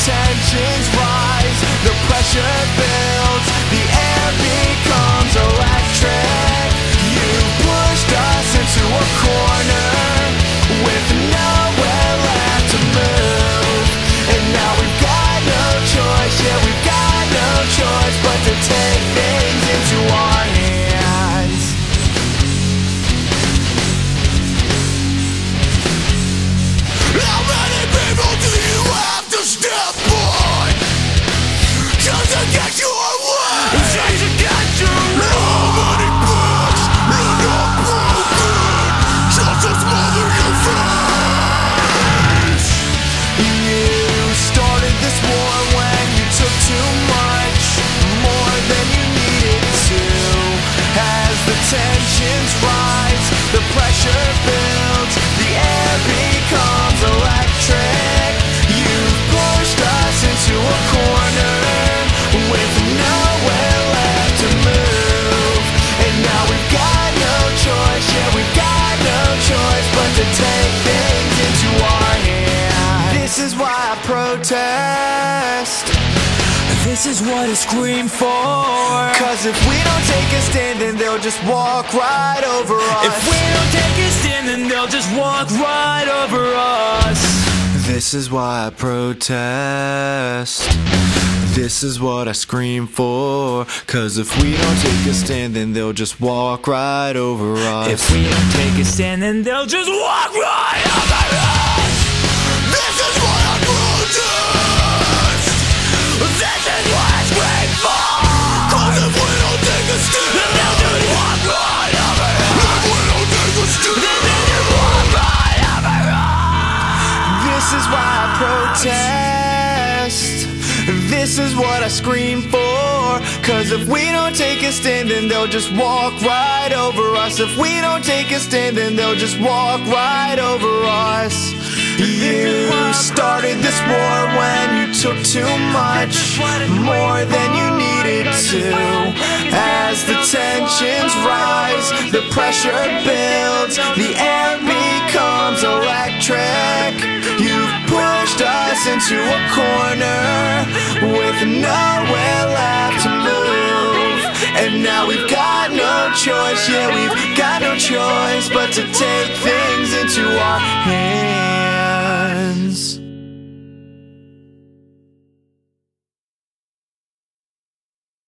tensions rise, the pressure builds, the air becomes electric. Tensions rise, the pressure builds, the air becomes electric. You've pushed us into a corner with nowhere left to move. And now we've got no choice, yeah, we've got no choice but to take things into our hands. This is why I protest. This is what I scream for. Cause if we don't take a stand, then they'll just walk right over us. If we don't take a stand, then they'll just walk right over us. This is why I protest. This is what I scream for. Cause if we don't take a stand, then they'll just walk right over us. If we don't take a stand, then they'll just walk right over us. Protest. This is what I scream for. Cause if we don't take a stand, then they'll just walk right over us. If we don't take a stand, then they'll just walk right over us. You started this war when you took too much, more than you needed to. As the tensions rise, the pressure builds, the air becomes electric. Us into a corner with nowhere left to move. And now we've got no choice, yeah, we've got no choice but to take things into our hands.